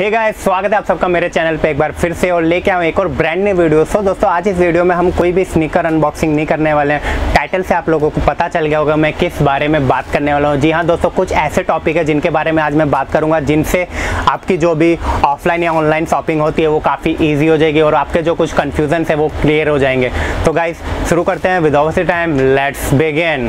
Hey guys स्वागत है आप सबका मेरे चैनल पे एक बार फिर से और लेके आऊँ एक और ब्रांड न्यू वीडियो सो दोस्तों, आज इस वीडियो में हम कोई भी स्नीकर अनबॉक्सिंग नहीं करने वाले हैं। टाइटल से आप लोगों को पता चल गया होगा मैं किस बारे में बात करने वाला हूँ। जी हाँ दोस्तों, कुछ ऐसे टॉपिक है जिनके बारे में आज मैं बात करूँगा, जिनसे आपकी जो भी ऑफलाइन या ऑनलाइन शॉपिंग होती है वो काफ़ी ईजी हो जाएगी और आपके जो कुछ कन्फ्यूज़न है वो क्लियर हो जाएँगे। तो गाइज़ शुरू करते हैं। Without time let's begin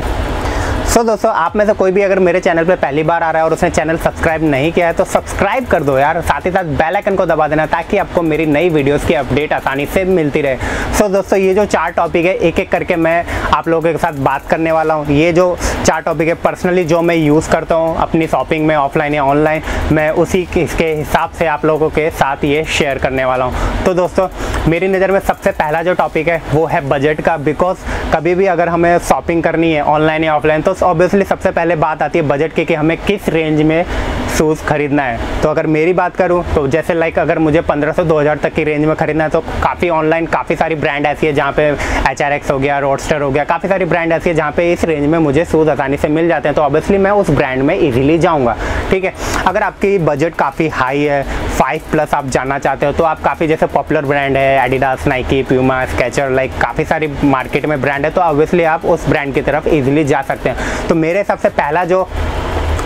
so so, दोस्तों आप में से कोई भी अगर मेरे चैनल पे पहली बार आ रहा है और उसने चैनल सब्सक्राइब नहीं किया है तो सब्सक्राइब कर दो यार। साथ ही साथ बेल आइकन को दबा देना ताकि आपको मेरी नई वीडियोस की अपडेट आसानी से मिलती रहे। सो so, दोस्तों ये जो चार टॉपिक है एक एक करके मैं आप लोगों के साथ बात करने वाला हूँ। ये जो चार टॉपिक है पर्सनली जो मैं यूज़ करता हूँ अपनी शॉपिंग में ऑफलाइन या ऑनलाइन मैं उसी इसके हिसाब से आप लोगों के साथ ये शेयर करने वाला हूँ। तो दोस्तों मेरी नज़र में सबसे पहला जो टॉपिक है वो है बजट का। बिकॉज़ कभी भी अगर हमें शॉपिंग करनी है ऑनलाइन या ऑफलाइन तो ऑब्वियसली सबसे पहले बात आती है बजट की कि हमें किस रेंज में शूज़ खरीदना है। तो अगर मेरी बात करूँ तो जैसे लाइक अगर मुझे 1500 से 2000 तक की रेंज में खरीदना है तो काफ़ी ऑनलाइन काफ़ी सारी ब्रांड ऐसी है जहाँ पे एच आर एक्स हो गया रोडस्टर हो गया, काफ़ी सारी ब्रांड ऐसी है जहाँ पे इस रेंज में मुझे शूज़ आसानी से मिल जाते हैं। तो ऑब्वियसली मैं उस ब्रांड में ईजिली जाऊँगा। ठीक है? अगर आपकी बजट काफ़ी हाई है फाइव प्लस आप जाना चाहते हो तो आप काफ़ी जैसे पॉपुलर ब्रांड है Adidas Nike Puma Skechers like काफ़ी सारी मार्केट में ब्रांड है तो ऑब्वियसली आप उस ब्रांड की तरफ़ इजीली जा सकते हैं। तो मेरे हिसाब से पहला जो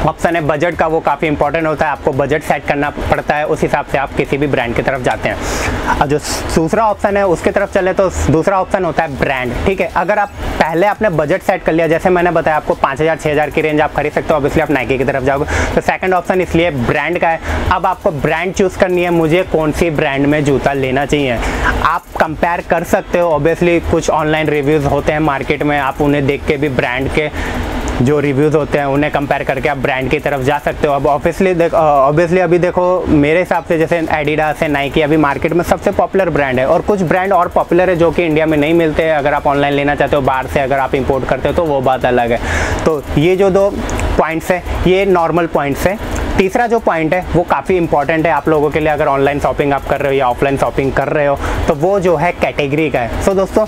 ऑप्शन है बजट का वो काफ़ी इंपॉर्टेंट होता है। आपको बजट सेट करना पड़ता है। उस हिसाब से आप किसी भी ब्रांड की तरफ़ जाते हैं। और जो दूसरा ऑप्शन है, उसकी तरफ़ चले तो दूसरा ऑप्शन होता है ब्रांड ठीक है? अगर आप पहले आपने बजट सेट कर लिया, जैसे मैंने बताया आपको पाँच हज़ार छः हज़ार की रेंज आप खरीद सकते हो ऑब्वियसली आप नाइकी की तरफ़ जाओगे। तो सेकंड ऑप्शन इसलिए ब्रांड का है। अब आपको ब्रांड चूज़ करनी है, मुझे कौन सी ब्रांड में जूता लेना चाहिए? आप कंपेयर कर सकते हो ऑब्वियसली कुछ ऑनलाइन रिव्यूज़ होते हैं मार्केट में, आप उन्हें देख के भी ब्रांड के जो रिव्यूज़ होते हैं उन्हें कंपेयर करके आप ब्रांड की तरफ़ जा सकते हो। अब ऑब्वियसली देखो ऑब्वियसली अभी देखो मेरे हिसाब से जैसे एडिडास है नाइकी अभी मार्केट में सबसे पॉपुलर ब्रांड है और कुछ ब्रांड और पॉपुलर है जो कि इंडिया में नहीं मिलते हैं। अगर आप ऑनलाइन लेना चाहते हो बाहर से अगर आप इम्पोर्ट करते हो तो वो बात अलग है। तो ये जो दो पॉइंट्स है ये नॉर्मल पॉइंट्स है। तीसरा जो पॉइंट है वो काफ़ी इंपॉर्टेंट है। आप लोगों के लिए अगर ऑनलाइन शॉपिंग आप कर रहे हो या ऑफलाइन शॉपिंग कर रहे हो तो वो जो है कैटेगरी का है। सो so, दोस्तों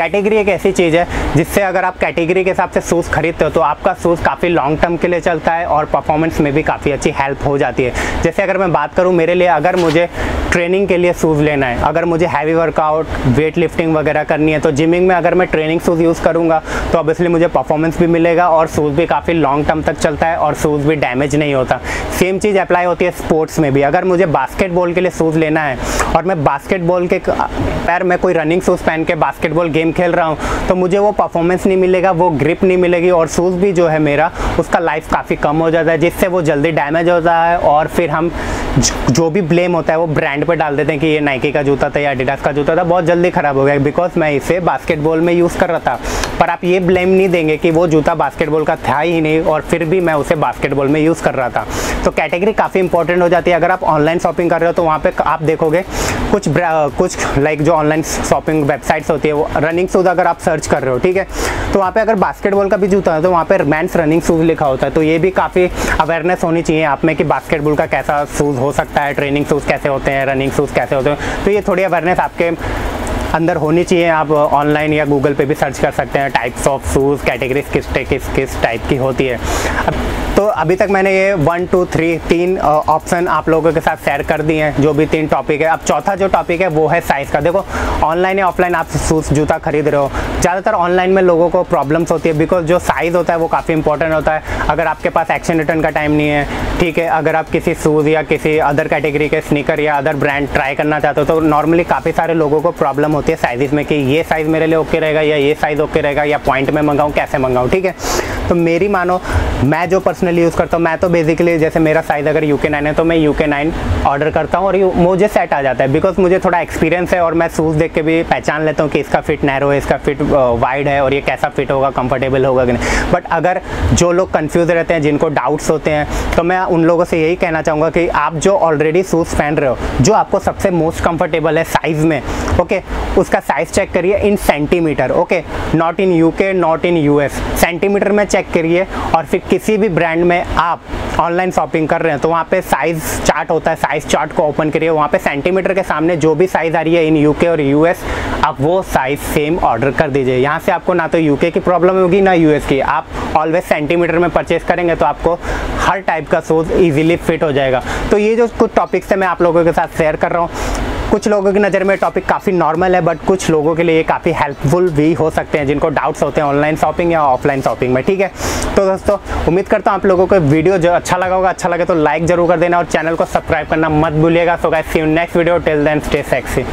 कैटेगरी एक ऐसी चीज़ है जिससे अगर आप कैटेगरी के हिसाब से शूज़ खरीदते हो तो आपका शूज़ काफ़ी लॉन्ग टर्म के लिए चलता है और परफॉर्मेंस में भी काफ़ी अच्छी हेल्प हो जाती है। जैसे अगर मैं बात करूँ मेरे लिए, अगर मुझे ट्रेनिंग के लिए शूज़ लेना है। अगर मुझे हैवी वर्कआउट, वेट लिफ्टिंग वगैरह करनी है तो जिमिंग में अगर मैं ट्रेनिंग शूज़ यूज़ करूँगा तो ऑब्वियसली मुझे परफॉर्मेंस भी मिलेगा और शूज़ भी काफ़ी लॉन्ग टर्म तक चलता है और शूज़ भी डैमेज नहीं होता। सेम चीज़ अप्लाई होती है स्पोर्ट्स में भी। अगर मुझे बास्केटबॉल के लिए शूज़ लेना है और मैं बास्केटबॉल के पैर में कोई रनिंग शूज़ पहन के बास्केटबॉल गेम खेल रहा हूँ तो मुझे वो परफॉर्मेंस नहीं मिलेगा, वो ग्रिप नहीं मिलेगी और शूज़ भी जो है मेरा, उसका लाइफ काफ़ी कम हो जाता है, जिससे वो जल्दी डैमेज होता है और फिर हम जो भी ब्लेम होता है वो ब्रांड पे डाल देते हैं कि ये नाइकी का जूता था या एडिडास का जूता था, बहुत जल्दी ख़राब हो गया बिकॉज़ मैं इसे बास्केटबॉल में यूज़ कर रहा था। पर आप ये ब्लेम नहीं देंगे कि वो जूता बास्केटबॉल का था ही नहीं और फिर भी मैं उसे बास्केटबॉल में यूज़ कर रहा था। तो कैटेगरी काफ़ी इंपॉर्टेंट हो जाती है। अगर आप ऑनलाइन शॉपिंग कर रहे हो तो वहाँ पर आप देखोगे, कुछ कुछ लाइक जो ऑनलाइन शॉपिंग वेबसाइट्स होती है, वो रनिंग शूज़ अगर आप सर्च कर रहे हो, ठीक है? तो वहाँ पर अगर बास्केटबॉल का भी जूता है तो वहाँ पर मैंस रनिंग शूज़ लिखा होता है। तो ये भी काफ़ी अवेयरनेस होनी चाहिए आप में कि बास्केटबॉल का कैसा शूज़ हो सकता है ट्रेनिंग शूज़ कैसे होते हैं रनिंग शूज़ कैसे होते हैं। तो ये थोड़ी अवेयरनेस आपके अंदर होनी चाहिए। आप ऑनलाइन या गूगल पे भी सर्च कर सकते हैं। टाइप्स ऑफ़ शूज़ कैटेगरीज किस किस किस टाइप की होती है। अब तो अभी तक मैंने ये वन, टू, थ्री, तीन ऑप्शन आप लोगों के साथ शेयर कर दिए हैं, जो भी तीन टॉपिक है। अब चौथा जो टॉपिक है, वो है साइज़ का। देखो ऑनलाइन या ऑफलाइन आप शूज़ जूता खरीद रहे हो। ज़्यादातर ऑनलाइन में लोगों को प्रॉब्लम्स होती है बिकॉज़ जो साइज़ होता है, वो काफ़ी इंपॉर्टेंट होता है। अगर आपके पास एक्शन रिटर्न का टाइम नहीं है, ठीक है, अगर आप किसी शूज़ या किसी अदर कैटेगरी के स्नीकर या अदर ब्रांड ट्राई करना चाहते हो तो नॉर्मली काफ़ी सारे लोगों को प्रॉब्लम होती है साइज़ में, कि ये साइज़ मेरे लिए ओके रहेगा या ये साइज़ ओके रहेगा, या पॉइंट में मंगाऊँ, कैसे मंगाऊँ, ठीक है? तो मेरी मानो, मैं जो पर्सनली यूज़ करता हूँ, मैं तो बेसिकली जैसे मेरा साइज़ अगर यू के नाइन है तो मैं यू के नाइन ऑर्डर करता हूँ और मुझे सेट आ जाता है बिकॉज़ मुझे थोड़ा एक्सपीरियंस है और मैं शूज़ देख के भी पहचान लेता हूँ कि इसका फिट नैरो है, इसका फिट वाइड है और ये कैसा फिट होगा कंफर्टेबल होगा कि नहीं। बट अगर जो लोग कन्फ्यूज़ रहते हैं, जिनको डाउट्स होते हैं तो मैं उन लोगों से यही कहना चाहूँगा कि आप जो ऑलरेडी शूज़ पहन रहे हो, जो आपको सबसे मोस्ट कंफर्टेबल है साइज़ में ओके उसका साइज़ चेक करिए in centimetre okay not in UK not in US centimetre में चेक करिए और फिर किसी भी ब्रांड में आप ऑनलाइन शॉपिंग कर रहे हैं तो वहाँ पे साइज़ चार्ट होता है साइज़ चार्ट को ओपन करिए। वहाँ पे सेंटीमीटर के सामने जो भी साइज़ आ रही है इन यूके और यूएस आप वो साइज़ सेम ऑर्डर कर दीजिए। यहाँ से आपको ना तो यूके की प्रॉब्लम होगी, ना यूएस की। आप ऑलवेज सेंटीमीटर में परचेज करेंगे तो आपको हर टाइप का शूज़ ईजिली फिट हो जाएगा। तो ये जो कुछ टॉपिक्स है, मैं आप लोगों के साथ शेयर कर रहा हूँ। कुछ लोगों की नज़र में टॉपिक काफ़ी नॉर्मल है बट कुछ लोगों के लिए काफ़ी हेल्पफुल भी हो सकते हैं, जिनको डाउट्स होते हैं ऑनलाइन शॉपिंग या ऑफलाइन शॉपिंग में, ठीक है? तो दोस्तों, उम्मीद करता हूँ आप लोगों को वीडियो जो अच्छा लगा होगा अच्छा लगे तो लाइक ज़रूर कर देना और चैनल को सब्सक्राइब करना मत भूलिएगा। So guys see next video till then stay sexy